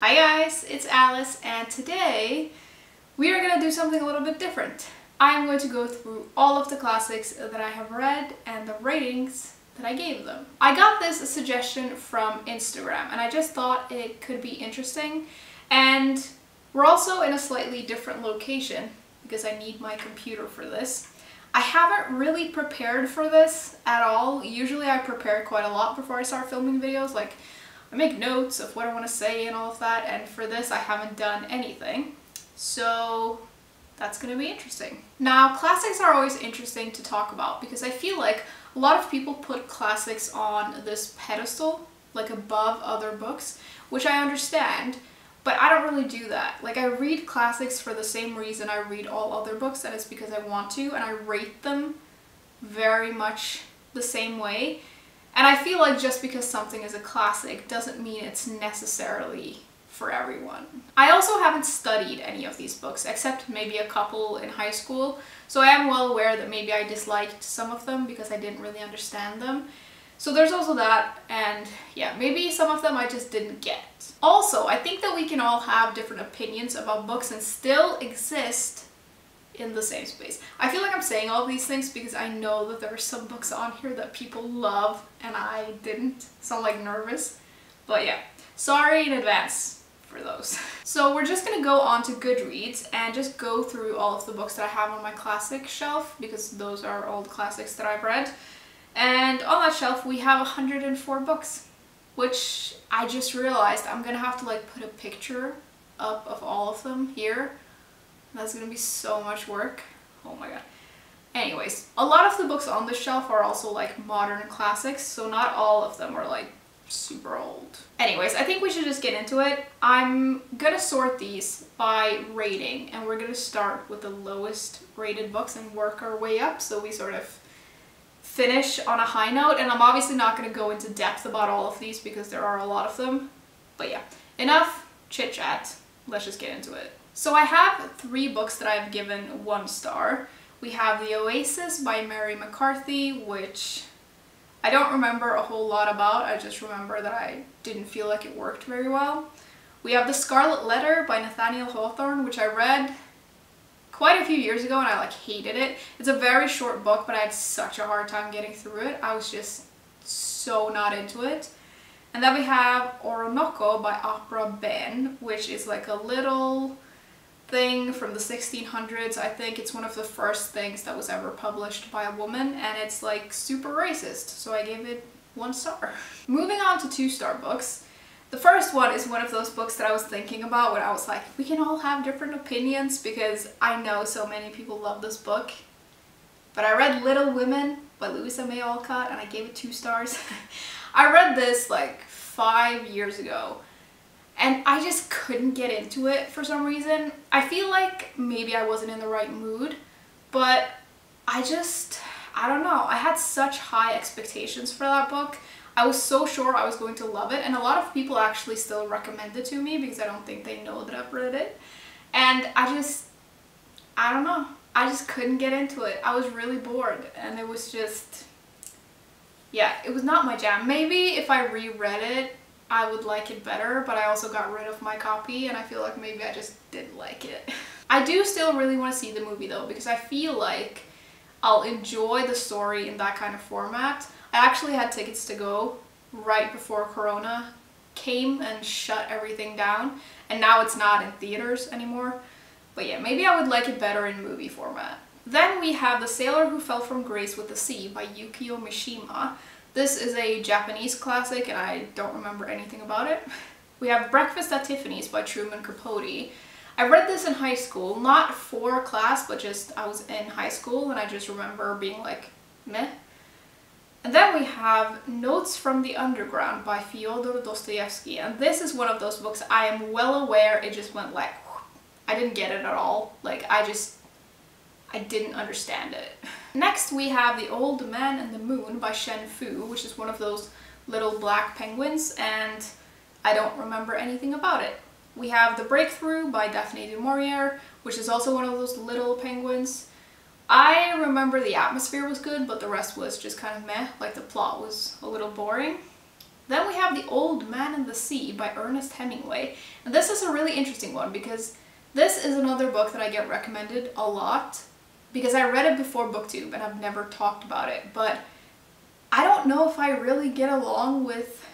Hi guys, it's Alice and today we are going to do something a little bit different. I'm going to go through all of the classics that I have read and the ratings that I gave them. I got this suggestion from Instagram and I just thought it could be interesting and we're also in a slightly different location because I need my computer for this. I haven't really prepared for this at all. Usually I prepare quite a lot before I start filming videos like I make notes of what I want to say and all of that and for this I haven't done anything. So that's going to be interesting. Now classics are always interesting to talk about because I feel like a lot of people put classics on this pedestal like above other books which I understand but I don't really do that. Like I read classics for the same reason I read all other books and it's because I want to and I rate them very much the same way and I feel like just because something is a classic doesn't mean it's necessarily for everyone. I also haven't studied any of these books except maybe a couple in high school so I am well aware that maybe I disliked some of them because I didn't really understand them. So there's also that and yeah maybe some of them I just didn't get. Also I think that we can all have different opinions about books and still exist in the same space. I feel like I'm saying all these things because I know that there are some books on here that people love and I didn't, so I'm like nervous. But yeah, sorry in advance for those. So we're just gonna go on to Goodreads and just go through all of the books that I have on my classic shelf because those are all the classics that I've read. And on that shelf we have 104 books, which I just realized I'm gonna have to like put a picture up of all of them here that's gonna be so much work. Oh my god. Anyways, a lot of the books on the shelf are also like modern classics, so not all of them are like super old. Anyways, I think we should just get into it. I'm gonna sort these by rating and we're gonna start with the lowest rated books and work our way up so we sort of finish on a high note and I'm obviously not gonna go into depth about all of these because there are a lot of them. But yeah, enough chit chat. Let's just get into it. So I have three books that I've given one star. We have The Oasis by Mary McCarthy, which I don't remember a whole lot about. I just remember that I didn't feel like it worked very well. We have The Scarlet Letter by Nathaniel Hawthorne, which I read quite a few years ago and I like hated it. It's a very short book, but I had such a hard time getting through it. I was just so not into it. And then we have Oroonoko by Aphra Behn, which is like a little thing from the 1600s. I think it's one of the first things that was ever published by a woman and it's like super racist, so I gave it one star. Moving on to two star books. The first one is one of those books that I was thinking about when I was like, we can all have different opinions because I know so many people love this book. But I read Little Women by Louisa May Alcott and I gave it two stars. I read this like five years ago and I just couldn't get into it for some reason. I feel like maybe I wasn't in the right mood, but I just, I don't know. I had such high expectations for that book. I was so sure I was going to love it, and a lot of people actually still recommend it to me because I don't think they know that I've read it. And I just, I don't know. I just couldn't get into it. I was really bored, and it was just, yeah, it was not my jam. Maybe if I reread it, I would like it better, but I also got rid of my copy and I feel like maybe I just didn't like it. I do still really want to see the movie though because I feel like I'll enjoy the story in that kind of format. I actually had tickets to go right before Corona came and shut everything down and now it's not in theaters anymore. But yeah, maybe I would like it better in movie format. Then we have The Sailor Who Fell from Grace with the Sea by Yukio Mishima. This is a Japanese classic and I don't remember anything about it. We have Breakfast at Tiffany's by Truman Capote. I read this in high school, not for class, but just I was in high school and I just remember being like, meh. And then we have Notes from the Underground by Fyodor Dostoevsky. And this is one of those books I am well aware it just went like, I didn't get it at all. Like I just I didn't understand it. Next we have The Old Man and the Moon by Shen Fu, which is one of those little black penguins and I don't remember anything about it. We have The Breakthrough by Daphne du Maurier, which is also one of those little penguins. I remember the atmosphere was good, but the rest was just kind of meh, like the plot was a little boring. Then we have The Old Man and the Sea by Ernest Hemingway. And this is a really interesting one because this is another book that I get recommended a lot because I read it before booktube and I've never talked about it. But I don't know if I really get along with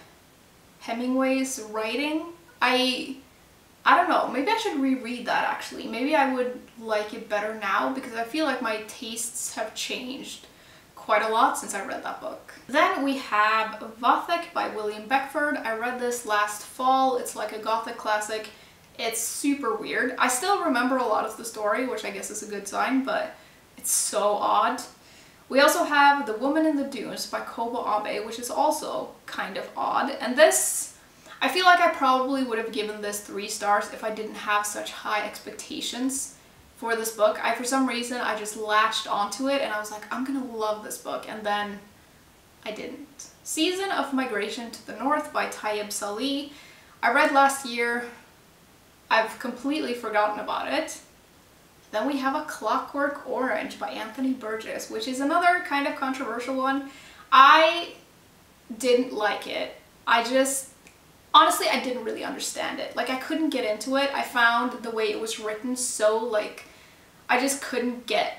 Hemingway's writing. I I don't know, maybe I should reread that actually. Maybe I would like it better now because I feel like my tastes have changed quite a lot since I read that book. Then we have Vathek by William Beckford. I read this last fall. It's like a gothic classic. It's super weird. I still remember a lot of the story, which I guess is a good sign, but it's so odd. We also have The Woman in the Dunes by Kobo Abe, which is also kind of odd. And this, I feel like I probably would have given this three stars if I didn't have such high expectations for this book. I, for some reason, I just latched onto it and I was like, I'm gonna love this book. And then I didn't. Season of Migration to the North by Tayeb Salih. I read last year. I've completely forgotten about it. Then we have A Clockwork Orange by Anthony Burgess, which is another kind of controversial one. I didn't like it. I just, honestly, I didn't really understand it. Like, I couldn't get into it. I found the way it was written so, like, I just couldn't get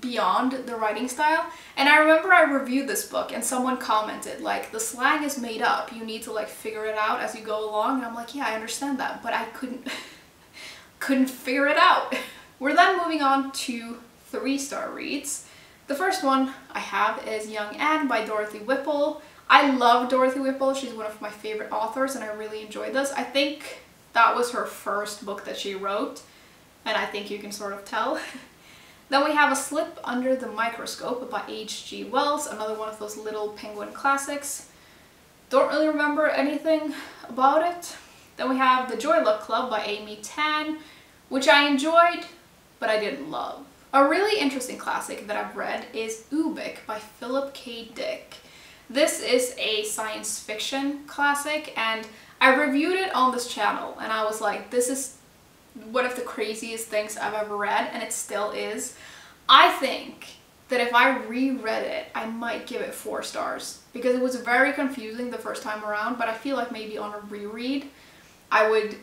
beyond the writing style. And I remember I reviewed this book and someone commented like the slang is made up. You need to like figure it out as you go along. And I'm like, yeah, I understand that, but I couldn't couldn't figure it out. We're then moving on to three star reads. The first one I have is Young Anne by Dorothy Whipple. I love Dorothy Whipple. She's one of my favorite authors and I really enjoyed this. I think that was her first book that she wrote and I think you can sort of tell. then we have A Slip Under the Microscope by H.G. Wells, another one of those little penguin classics. Don't really remember anything about it. Then we have The Joy Luck Club by Amy Tan, which I enjoyed, but I didn't love. A really interesting classic that I've read is Ubik by Philip K. Dick. This is a science fiction classic and I reviewed it on this channel and I was like, this is one of the craziest things I've ever read and it still is. I think that if I reread it, I might give it four stars because it was very confusing the first time around, but I feel like maybe on a reread, I would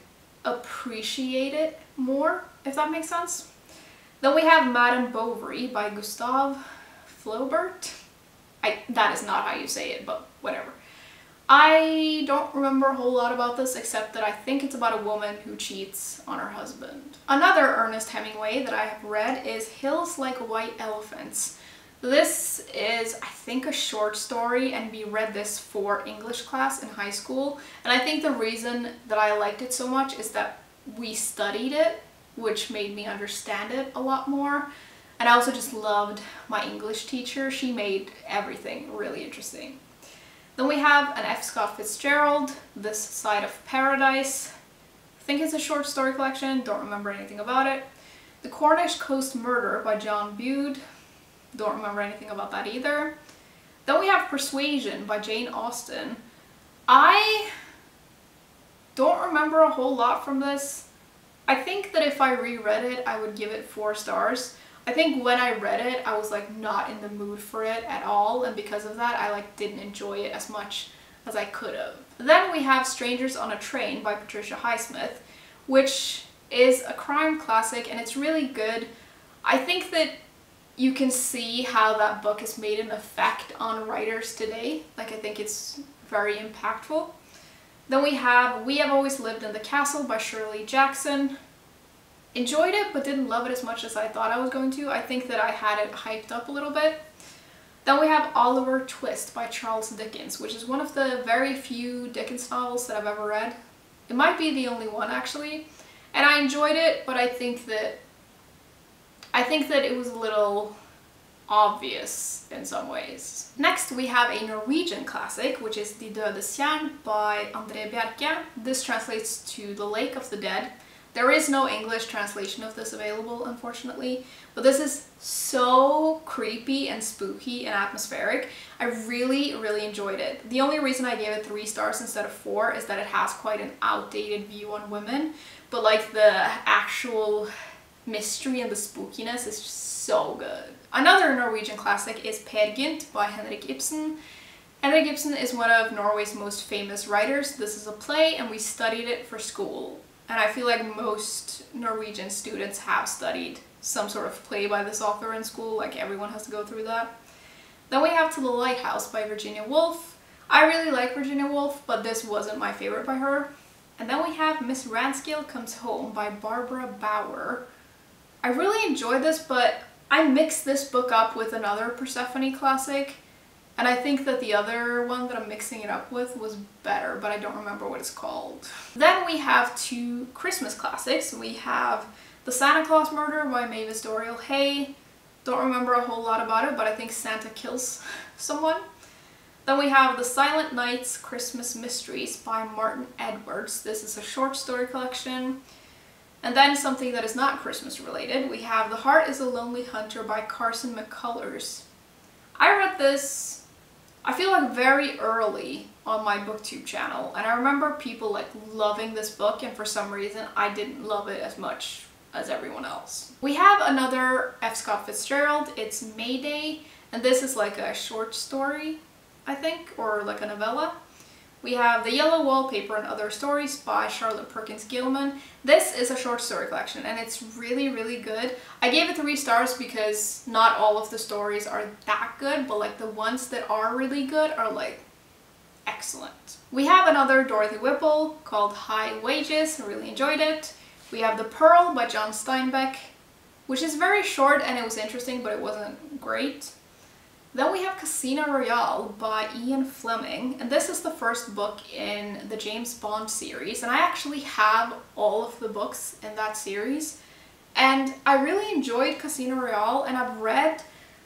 appreciate it more, if that makes sense. Then we have Madame Bovary by Gustave Flaubert. I, that is not how you say it, but whatever. I don't remember a whole lot about this except that I think it's about a woman who cheats on her husband. Another Ernest Hemingway that I have read is Hills Like White Elephants. This is, I think, a short story and we read this for English class in high school. And I think the reason that I liked it so much is that we studied it, which made me understand it a lot more. And I also just loved my English teacher. She made everything really interesting. Then we have an F. Scott Fitzgerald, This Side of Paradise. I think it's a short story collection, don't remember anything about it. The Cornish Coast Murder by John Bude. Don't remember anything about that either. Then we have Persuasion by Jane Austen. I don't remember a whole lot from this. I think that if I reread it, I would give it four stars. I think when I read it, I was like not in the mood for it at all and because of that I like didn't enjoy it as much as I could have. Then we have Strangers on a Train by Patricia Highsmith which is a crime classic and it's really good. I think that you can see how that book has made an effect on writers today. Like I think it's very impactful. Then we have We Have Always Lived in the Castle by Shirley Jackson enjoyed it but didn't love it as much as I thought I was going to. I think that I had it hyped up a little bit. Then we have Oliver Twist by Charles Dickens, which is one of the very few Dickens novels that I've ever read. It might be the only one actually. And I enjoyed it, but I think that I think that it was a little obvious in some ways. Next we have a Norwegian classic, which is De Dødes Tjern by André Bjerke. This translates to The Lake of the Dead. There is no English translation of this available, unfortunately, but this is so creepy and spooky and atmospheric. I really, really enjoyed it. The only reason I gave it three stars instead of four is that it has quite an outdated view on women, but like the actual mystery and the spookiness is just so good. Another Norwegian classic is Peer Gynt by Henrik Ibsen. Henrik Ibsen is one of Norway's most famous writers. This is a play and we studied it for school. And I feel like most Norwegian students have studied some sort of play by this author in school, like everyone has to go through that. Then we have To the Lighthouse by Virginia Woolf. I really like Virginia Woolf, but this wasn't my favorite by her. And then we have Miss Ranskill Comes Home by Barbara Bauer. I really enjoyed this, but I mixed this book up with another Persephone classic, and I think that the other one that I'm mixing it up with was better, but I don't remember what it's called. Then we have two Christmas classics. We have The Santa Claus Murder by Mavis Doriel Hay. Don't remember a whole lot about it, but I think Santa kills someone. Then we have The Silent Nights Christmas Mysteries by Martin Edwards. This is a short story collection. And then something that is not Christmas related, we have The Heart is a Lonely Hunter by Carson McCullers. I read this, I feel like very early on my booktube channel and I remember people like loving this book and for some reason I didn't love it as much as everyone else. We have another F. Scott Fitzgerald, it's Mayday and this is like a short story I think, or like a novella. We have The Yellow Wallpaper and Other Stories by Charlotte Perkins Gilman. This is a short story collection and it's really, really good. I gave it three stars because not all of the stories are that good, but like the ones that are really good are like excellent. We have another Dorothy Whipple called High Wages. I really enjoyed it. We have The Pearl by John Steinbeck, which is very short and it was interesting, but it wasn't great. Then we have Casino Royale by Ian Fleming, and this is the first book in the James Bond series, and I actually have all of the books in that series. And I really enjoyed Casino Royale, and I've read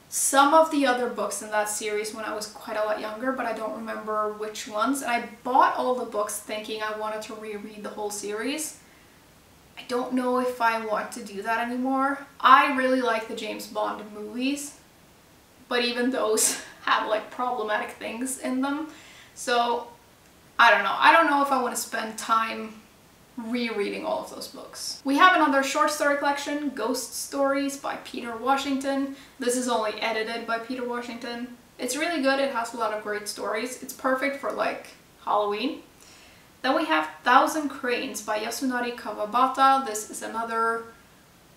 some of the other books in that series when I was quite a lot younger, but I don't remember which ones. And I bought all the books thinking I wanted to reread the whole series. I don't know if I want to do that anymore. I really like the James Bond movies, but even those have like problematic things in them. So I don't know. I don't know if I want to spend time rereading all of those books. We have another short story collection, Ghost Stories by Peter Washington. This is only edited by Peter Washington. It's really good, it has a lot of great stories. It's perfect for like Halloween. Then we have Thousand Cranes by Yasunari Kawabata. This is another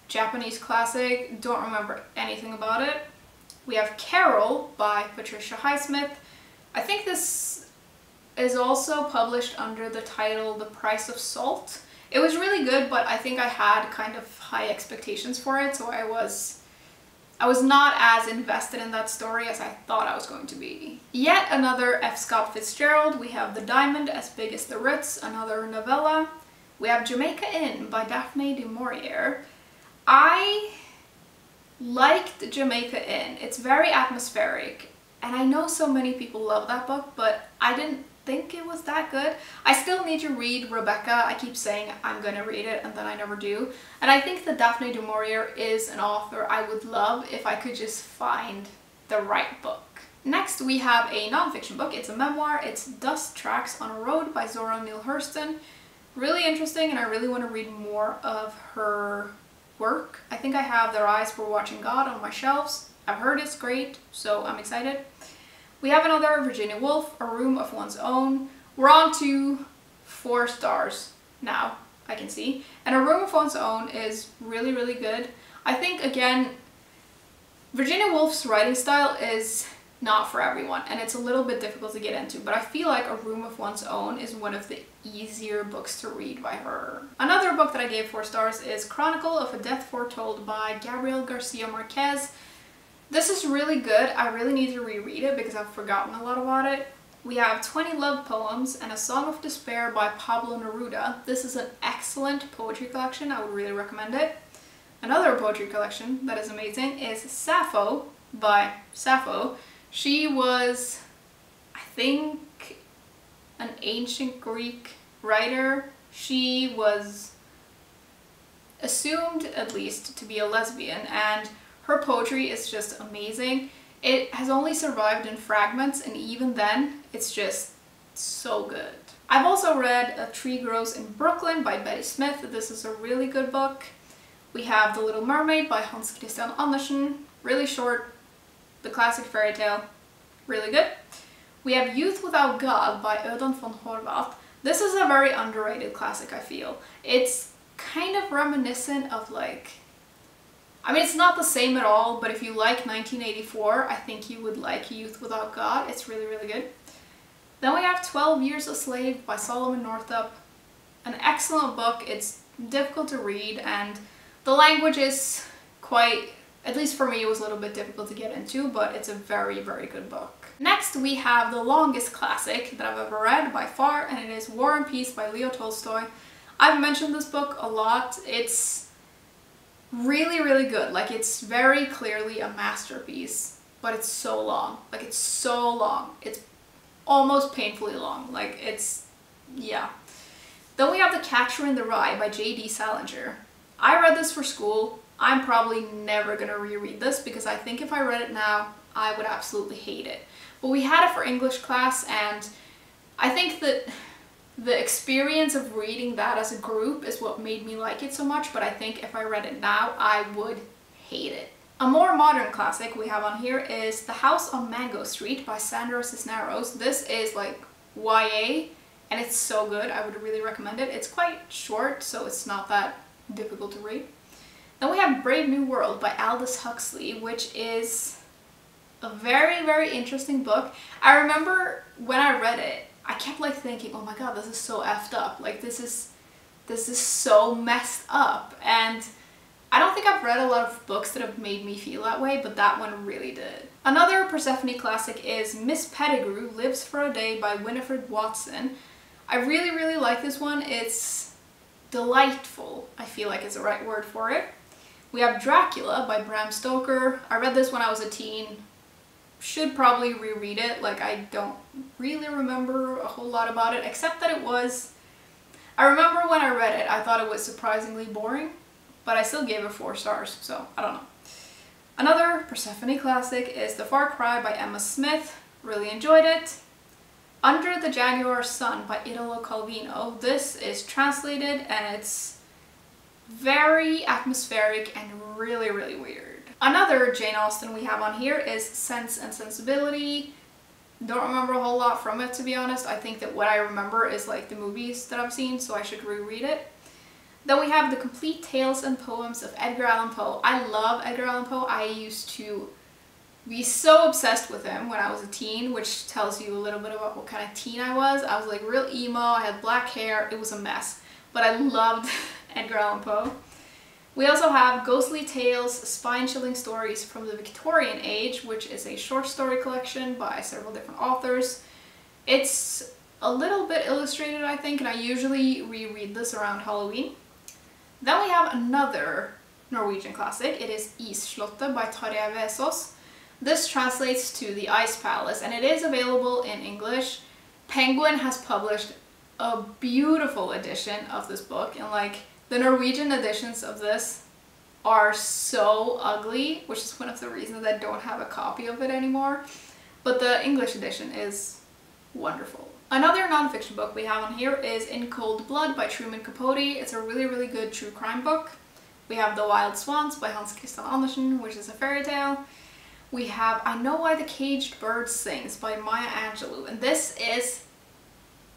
Japanese classic. Don't remember anything about it. We have Carol by Patricia Highsmith. I think this is also published under the title The Price of Salt. It was really good, but I think I had kind of high expectations for it, so I was I was not as invested in that story as I thought I was going to be. Yet another F. Scott Fitzgerald. We have The Diamond as Big as the Ritz, another novella. We have Jamaica Inn by Daphne du Maurier. I liked Jamaica Inn. It's very atmospheric and I know so many people love that book but I didn't think it was that good. I still need to read Rebecca. I keep saying I'm gonna read it and then I never do. And I think that Daphne du Maurier is an author I would love if I could just find the right book. Next we have a nonfiction book. It's a memoir. It's Dust Tracks on a Road by Zora Neale Hurston. Really interesting and I really want to read more of her work. I think I have Their Eyes Were Watching God on my shelves. I've heard it's great, so I'm excited. We have another Virginia Woolf, A Room of One's Own. We're on to four stars now, I can see. And A Room of One's Own is really, really good. I think, again, Virginia Woolf's writing style is not for everyone and it's a little bit difficult to get into but I feel like A Room of One's Own is one of the easier books to read by her. Another book that I gave 4 stars is Chronicle of a Death Foretold by Gabriel Garcia Marquez. This is really good. I really need to reread it because I've forgotten a lot about it. We have 20 love poems and A Song of Despair by Pablo Neruda. This is an excellent poetry collection. I would really recommend it. Another poetry collection that is amazing is Sappho by Sappho. She was, I think, an ancient Greek writer. She was assumed, at least, to be a lesbian, and her poetry is just amazing. It has only survived in fragments, and even then, it's just so good. I've also read A Tree Grows in Brooklyn by Betty Smith. This is a really good book. We have The Little Mermaid by Hans Christian Andersen. Really short, the classic fairy tale, really good. We have Youth Without God by Ödön von Horváth. This is a very underrated classic, I feel. It's kind of reminiscent of like I mean, it's not the same at all, but if you like 1984, I think you would like Youth Without God. It's really, really good. Then we have 12 Years a Slave by Solomon Northup. An excellent book. It's difficult to read and the language is quite, at least for me, it was a little bit difficult to get into, but it's a very, very good book. Next, we have the longest classic that I've ever read by far, and it is War and Peace by Leo Tolstoy. I've mentioned this book a lot. It's really, really good. Like, it's very clearly a masterpiece, but it's so long. Like, it's so long. It's almost painfully long. Like, it's, yeah. Then we have The Catcher in the Rye by J.D. Salinger. I read this for school. I'm probably never gonna reread this because I think if I read it now, I would absolutely hate it. But we had it for English class and I think that the experience of reading that as a group is what made me like it so much, but I think if I read it now, I would hate it. A more modern classic we have on here is The House on Mango Street by Sandra Cisneros. This is like YA and it's so good. I would really recommend it. It's quite short, so it's not that difficult to read. Then we have Brave New World by Aldous Huxley, which is a very, very interesting book. I remember when I read it, I kept like thinking, oh my god, this is so effed up. Like this is, this is so messed up. And I don't think I've read a lot of books that have made me feel that way, but that one really did. Another Persephone classic is Miss Pettigrew Lives for a Day by Winifred Watson. I really, really like this one. It's delightful, I feel like is the right word for it. We have Dracula by Bram Stoker. I read this when I was a teen, should probably reread it. Like I don't really remember a whole lot about it except that it was I remember when I read it I thought it was surprisingly boring but I still gave it four stars so I don't know. Another Persephone classic is The Far Cry by Emma Smith. Really enjoyed it. Under the Jaguar Sun by Italo Calvino. This is translated and it's very atmospheric and really really weird. Another Jane Austen we have on here is Sense and Sensibility. Don't remember a whole lot from it to be honest. I think that what I remember is like the movies that I've seen so I should reread it. Then we have the complete tales and poems of Edgar Allan Poe. I love Edgar Allan Poe. I used to be so obsessed with him when I was a teen, which tells you a little bit about what kind of teen I was. I was like real emo, I had black hair, it was a mess. But I loved Edgar Allan Poe. We also have Ghostly Tales, Spine-Chilling Stories from the Victorian Age, which is a short story collection by several different authors. It's a little bit illustrated, I think, and I usually reread this around Halloween. Then we have another Norwegian classic. It is Isslottet by Tarjei Vesaas. This translates to The Ice Palace, and it is available in English. Penguin has published a beautiful edition of this book, and like the Norwegian editions of this are so ugly, which is one of the reasons I don't have a copy of it anymore. But the English edition is wonderful. Another nonfiction book we have on here is In Cold Blood by Truman Capote. It's a really, really good true crime book. We have The Wild Swans by Hans Christian Andersen, which is a fairy tale. We have I Know Why the Caged Bird Sings by Maya Angelou, and this is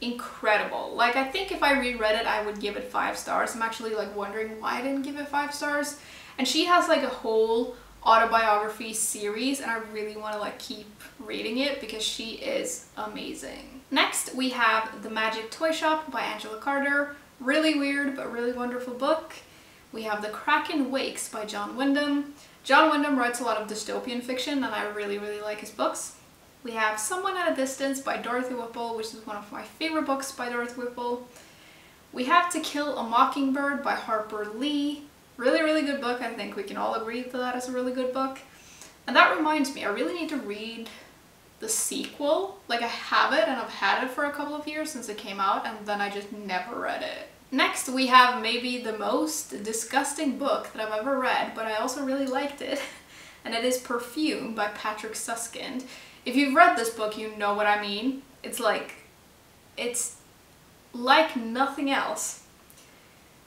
incredible. Like I think if I reread it I would give it five stars. I'm actually like wondering why I didn't give it five stars. And she has like a whole autobiography series and I really want to like keep reading it because she is amazing. Next we have The Magic Toy Shop by Angela Carter. Really weird but really wonderful book. We have The Kraken Wakes by John Wyndham. John Wyndham writes a lot of dystopian fiction and I really really like his books. We have Someone at a Distance by Dorothy Whipple, which is one of my favorite books by Dorothy Whipple. We have To Kill a Mockingbird by Harper Lee. Really, really good book. I think we can all agree that that is a really good book. And that reminds me, I really need to read the sequel. Like I have it and I've had it for a couple of years since it came out and then I just never read it. Next we have maybe the most disgusting book that I've ever read, but I also really liked it. And it is Perfume by Patrick Suskind. If you've read this book, you know what I mean. It's like, it's like nothing else.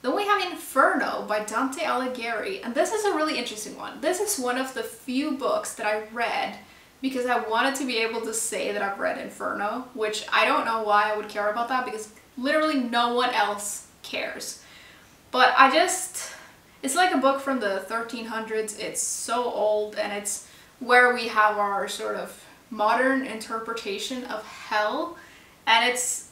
Then we have Inferno by Dante Alighieri, and this is a really interesting one. This is one of the few books that I read because I wanted to be able to say that I've read Inferno, which I don't know why I would care about that because literally no one else cares. But I just, it's like a book from the 1300s. It's so old and it's where we have our sort of modern interpretation of hell. And it's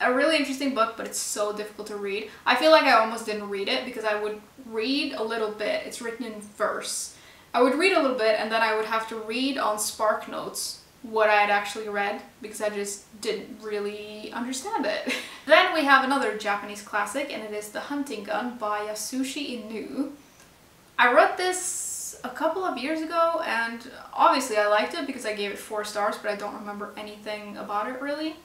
a really interesting book, but it's so difficult to read. I feel like I almost didn't read it because I would read a little bit. It's written in verse. I would read a little bit and then I would have to read on Spark Notes what I had actually read because I just didn't really understand it. then we have another Japanese classic and it is The Hunting Gun by Yasushi Inoue. I read this a couple of years ago and obviously I liked it because I gave it four stars but I don't remember anything about it really.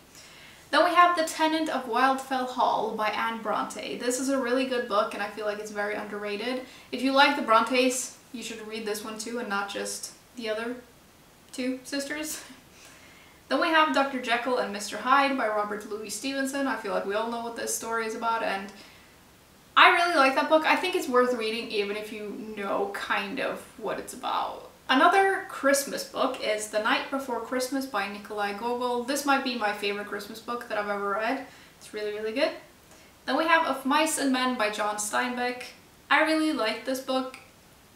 Then we have The Tenant of Wildfell Hall by Anne Bronte. This is a really good book and I feel like it's very underrated. If you like the Brontes, you should read this one too and not just the other two sisters. Then we have Dr. Jekyll and Mr. Hyde by Robert Louis Stevenson. I feel like we all know what this story is about and I really like that book. I think it's worth reading even if you know kind of what it's about. Another Christmas book is The Night Before Christmas by Nikolai Gogol. This might be my favorite Christmas book that I've ever read. It's really, really good. Then we have Of Mice and Men by John Steinbeck. I really like this book.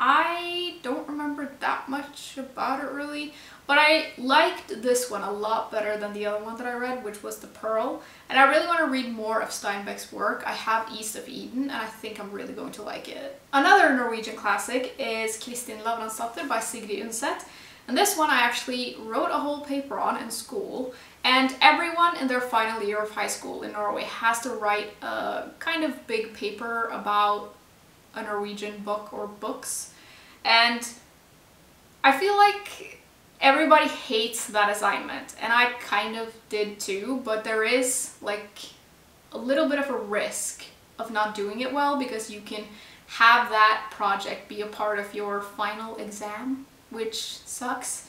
I don't remember that much about it really, but I liked this one a lot better than the other one that I read, which was The Pearl. And I really want to read more of Steinbeck's work. I have East of Eden, and I think I'm really going to like it. Another Norwegian classic is Kristin Lavransdatter by Sigrid Undset. And this one I actually wrote a whole paper on in school. And everyone in their final year of high school in Norway has to write a kind of big paper about a Norwegian book or books. And I feel like everybody hates that assignment and I kind of did too, but there is like a little bit of a risk of not doing it well because you can have that project be a part of your final exam, which sucks.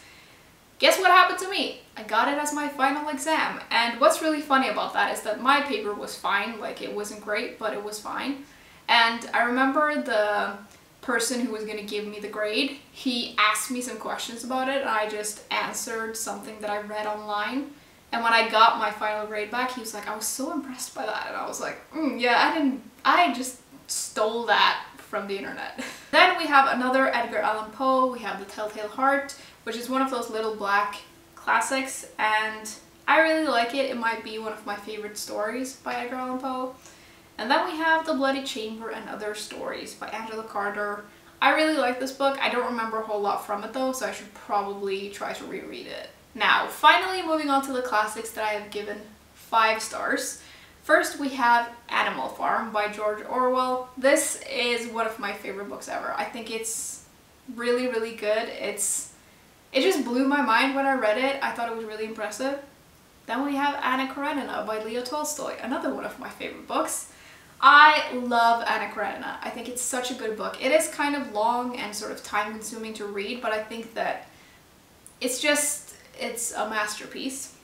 Guess what happened to me? I got it as my final exam. And what's really funny about that is that my paper was fine, like it wasn't great, but it was fine. And I remember the person who was going to give me the grade, he asked me some questions about it and I just answered something that I read online. And when I got my final grade back, he was like, I was so impressed by that. And I was like, mm, yeah, I didn't, I just stole that from the internet. then we have another Edgar Allan Poe, we have The Telltale Heart, which is one of those little black classics and I really like it. It might be one of my favorite stories by Edgar Allan Poe. And then we have The Bloody Chamber and Other Stories by Angela Carter. I really like this book. I don't remember a whole lot from it though, so I should probably try to reread it. Now, finally moving on to the classics that I have given five stars. First we have Animal Farm by George Orwell. This is one of my favorite books ever. I think it's really, really good. It's It just blew my mind when I read it. I thought it was really impressive. Then we have Anna Karenina by Leo Tolstoy, another one of my favorite books. I love Anna Karenina. I think it's such a good book. It is kind of long and sort of time consuming to read, but I think that it's just, it's a masterpiece.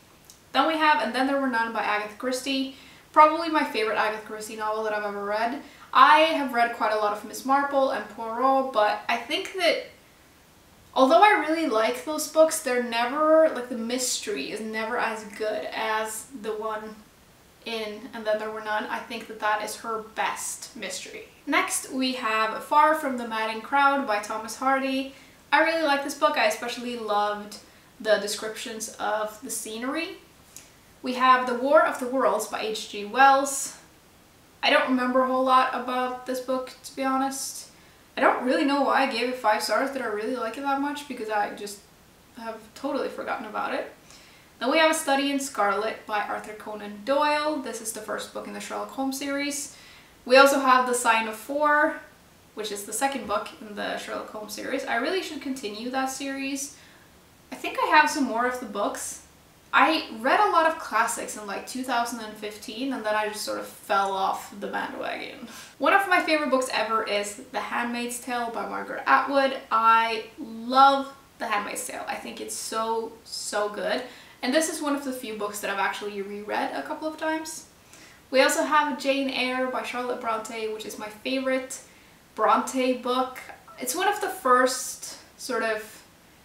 Then we have And Then There Were None by Agatha Christie. Probably my favorite Agatha Christie novel that I've ever read. I have read quite a lot of Miss Marple and Poirot, but I think that although I really like those books, they're never, like the mystery is never as good as the one in And Then There Were None. I think that that is her best mystery. Next we have Far From the Madding Crowd by Thomas Hardy. I really like this book. I especially loved the descriptions of the scenery. We have The War of the Worlds by H.G. Wells. I don't remember a whole lot about this book, to be honest. I don't really know why I gave it five stars. Did I really like it that much? Because I just have totally forgotten about it. Then we have A Study in Scarlet by Arthur Conan Doyle. This is the first book in the Sherlock Holmes series. We also have The Sign of Four, which is the second book in the Sherlock Holmes series. I really should continue that series. I think I have some more of the books. I read a lot of classics in like 2015 and then I just sort of fell off the bandwagon. One of my favorite books ever is The Handmaid's Tale by Margaret Atwood. I love The Handmaid's Tale. I think it's so, so good. And this is one of the few books that I've actually reread a couple of times. We also have Jane Eyre by Charlotte Bronte, which is my favorite Bronte book. It's one of the first sort of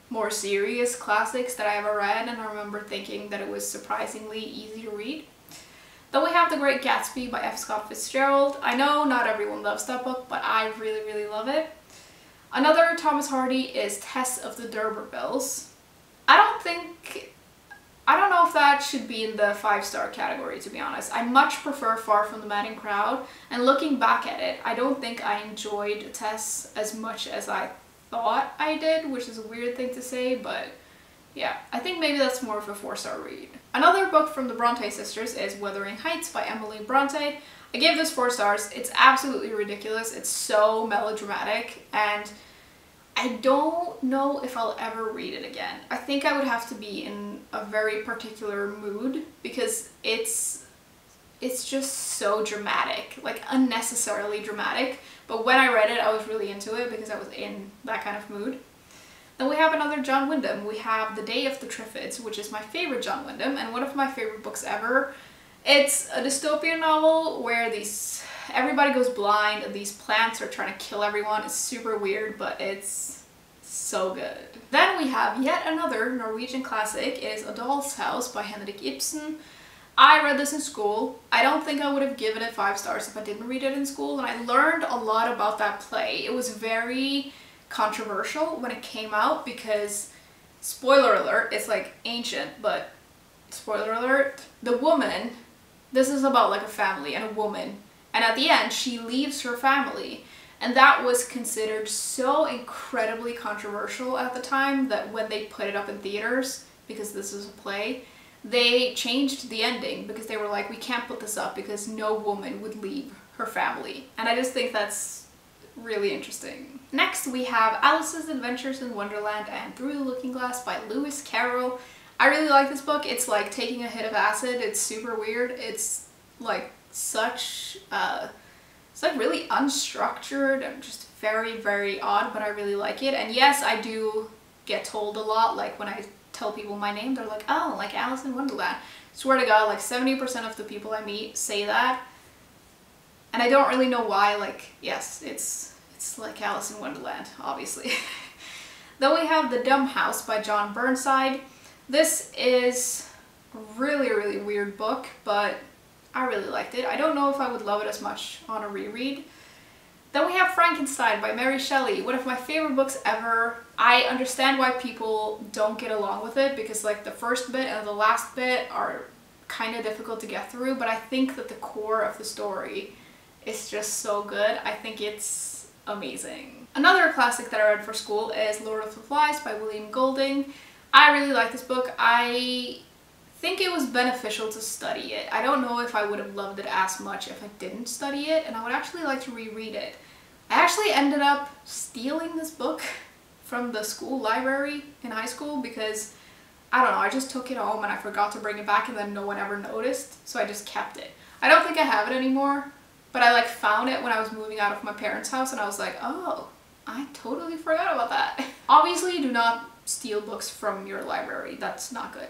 more serious classics that I ever read and I remember thinking that it was surprisingly easy to read. Then we have The Great Gatsby by F. Scott Fitzgerald. I know not everyone loves that book, but I really, really love it. Another Thomas Hardy is Tess of the D'Urbervilles. I don't think... I don't know if that should be in the five-star category, to be honest. I much prefer Far From the Madding Crowd, and looking back at it, I don't think I enjoyed Tess as much as I thought I did, which is a weird thing to say, but yeah, I think maybe that's more of a four-star read. Another book from the Bronte sisters is Wuthering Heights by Emily Bronte. I gave this four stars. It's absolutely ridiculous. It's so melodramatic and I don't know if I'll ever read it again. I think I would have to be in a very particular mood because it's it's just so dramatic, like unnecessarily dramatic. But when I read it, I was really into it because I was in that kind of mood. Then we have another John Wyndham. We have The Day of the Triffids, which is my favorite John Wyndham and one of my favorite books ever. It's a dystopian novel where these everybody goes blind these plants are trying to kill everyone. It's super weird, but it's so good. Then we have yet another Norwegian classic It is A Doll's House by Henrik Ibsen. I read this in school. I don't think I would have given it five stars if I didn't read it in school and I learned a lot about that play. It was very controversial when it came out because spoiler alert, it's like ancient, but spoiler alert, the woman, this is about like a family and a woman and at the end she leaves her family and that was considered so incredibly controversial at the time that when they put it up in theaters, because this is a play, they changed the ending because they were like, we can't put this up because no woman would leave her family. And I just think that's really interesting. Next we have Alice's Adventures in Wonderland and Through the Looking Glass by Lewis Carroll. I really like this book. It's like taking a hit of acid. It's super weird. It's like such, uh, it's like really unstructured and just very, very odd, but I really like it. And yes, I do get told a lot, like when I tell people my name, they're like, oh, like Alice in Wonderland. Swear to God, like 70% of the people I meet say that. And I don't really know why, like, yes, it's, it's like Alice in Wonderland, obviously. then we have The Dumb House by John Burnside. This is really, really weird book, but I really liked it. I don't know if I would love it as much on a reread. Then we have Frankenstein by Mary Shelley, one of my favorite books ever. I understand why people don't get along with it because like the first bit and the last bit are kind of difficult to get through, but I think that the core of the story is just so good. I think it's amazing. Another classic that I read for school is Lord of the Flies by William Golding. I really like this book. I think it was beneficial to study it. I don't know if I would have loved it as much if I didn't study it, and I would actually like to reread it. I actually ended up stealing this book from the school library in high school because, I don't know, I just took it home and I forgot to bring it back and then no one ever noticed, so I just kept it. I don't think I have it anymore, but I like found it when I was moving out of my parents' house and I was like, oh, I totally forgot about that. Obviously, do not steal books from your library. That's not good.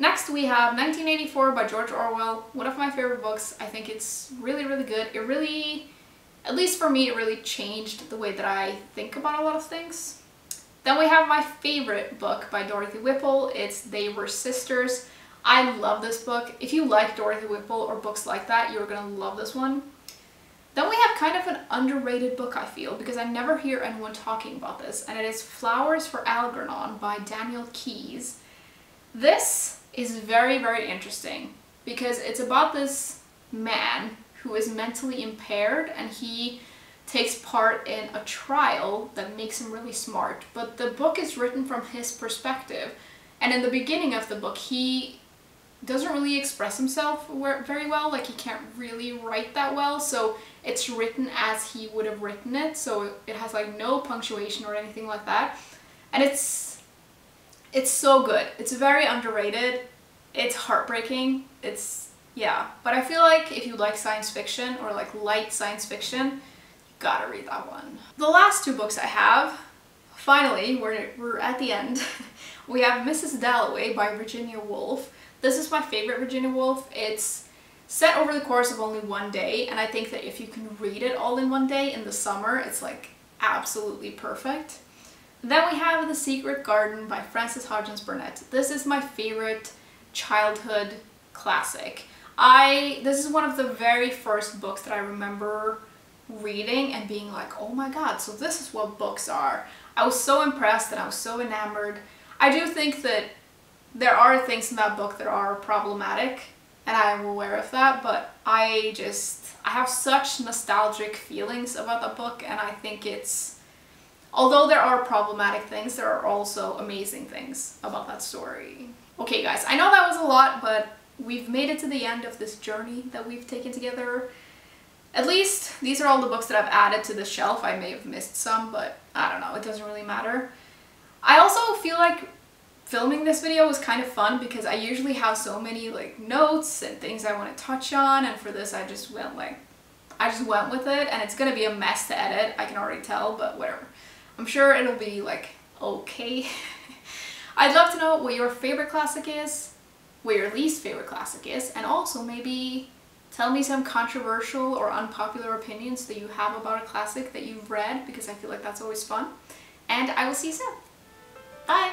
Next we have 1984 by George Orwell, one of my favorite books. I think it's really, really good. It really, at least for me, it really changed the way that I think about a lot of things. Then we have my favorite book by Dorothy Whipple. It's They Were Sisters. I love this book. If you like Dorothy Whipple or books like that, you're gonna love this one. Then we have kind of an underrated book, I feel, because I never hear anyone talking about this, and it is Flowers for Algernon by Daniel Keyes. This is very, very interesting because it's about this man who is mentally impaired and he takes part in a trial that makes him really smart. But the book is written from his perspective. And in the beginning of the book, he doesn't really express himself very well, like he can't really write that well, so it's written as he would have written it, so it has like no punctuation or anything like that. And it's it's so good. It's very underrated. It's heartbreaking. It's, yeah. But I feel like if you like science fiction or like light science fiction, you gotta read that one. The last two books I have, finally, we're, we're at the end. we have Mrs. Dalloway by Virginia Woolf. This is my favorite Virginia Woolf. It's set over the course of only one day and I think that if you can read it all in one day in the summer, it's like absolutely perfect. Then we have The Secret Garden by Frances Hodgson Burnett. This is my favorite childhood classic. I this is one of the very first books that I remember reading and being like, oh my god, so this is what books are. I was so impressed and I was so enamored. I do think that there are things in that book that are problematic and I am aware of that, but I just, I have such nostalgic feelings about the book and I think it's, although there are problematic things, there are also amazing things about that story. Okay guys, I know that was a lot, but we've made it to the end of this journey that we've taken together. At least these are all the books that I've added to the shelf. I may have missed some, but I don't know, it doesn't really matter. I also feel like filming this video was kind of fun because I usually have so many like notes and things I want to touch on and for this I just went like I just went with it and it's gonna be a mess to edit I can already tell but whatever I'm sure it'll be like okay. I'd love to know what your favorite classic is what your least favorite classic is and also maybe tell me some controversial or unpopular opinions that you have about a classic that you've read because I feel like that's always fun. And I will see you soon. Bye